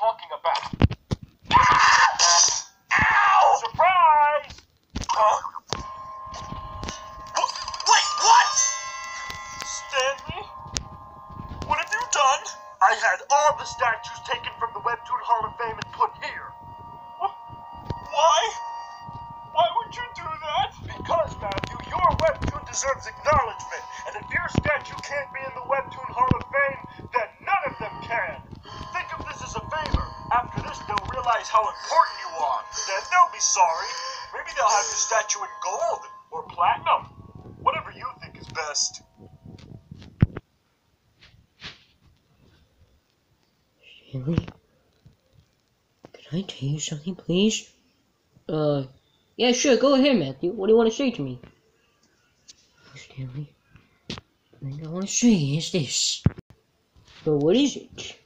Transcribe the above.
talking about. Ow! Surprise! Huh? Wait, what? Stanley? What have you done? I had all the statues taken from the Webtoon Hall of Fame and put here. Why? Why would you do that? Because, Matthew, your Webtoon deserves acknowledgement. And if your statue can't be in the Webtoon Hall of Fame, then realize how important you are. Then they'll be sorry. Maybe they'll have your statue in gold or platinum. Whatever you think is best. Stanley? Can I tell you something, please? Uh, yeah, sure, go ahead, Matthew. What do you want to say to me? Stanley, the thing I want to say is this. But what is it?